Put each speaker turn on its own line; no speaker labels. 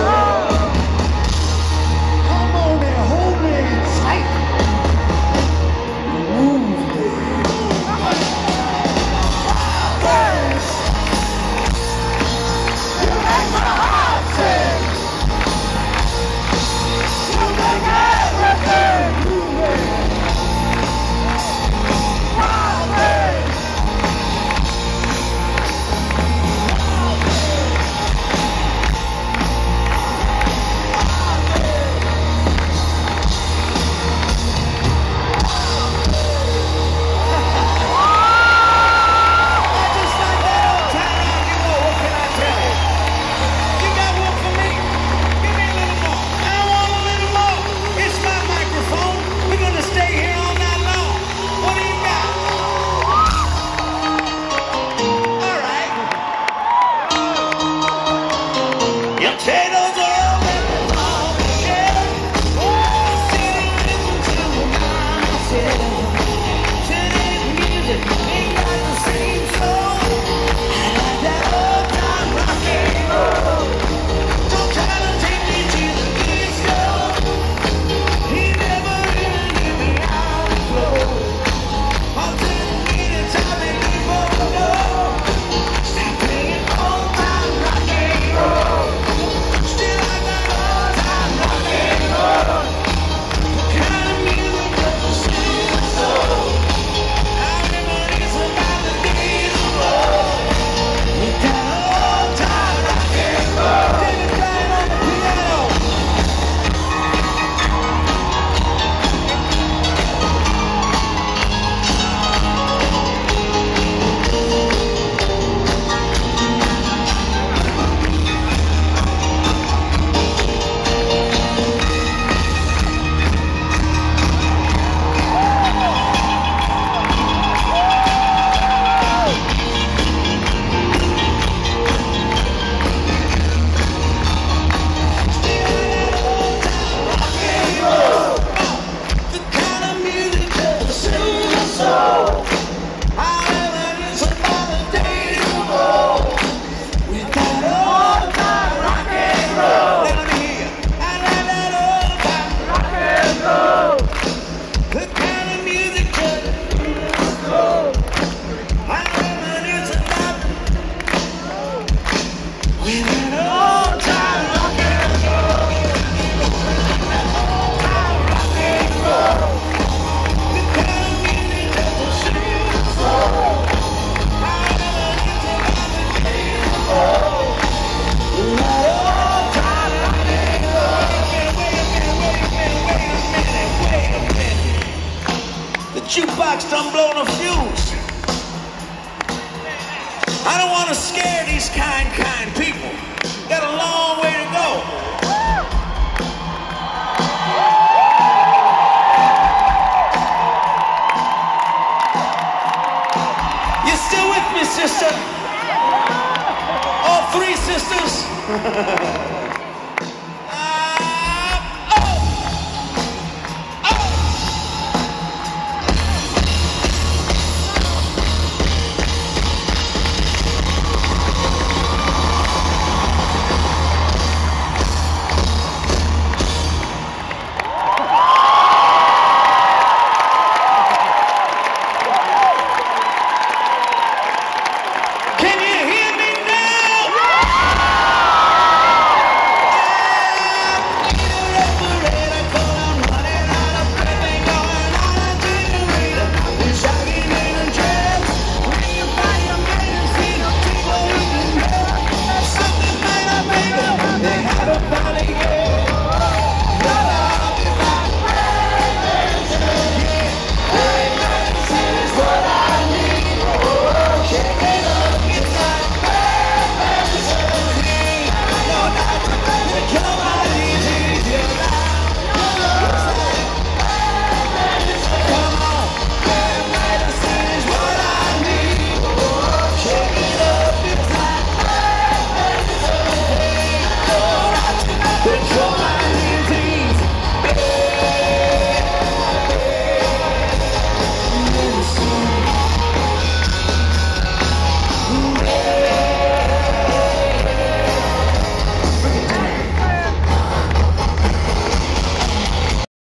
soul. These kind, kind people. Got a long way to go. You still with me, sister? All three sisters?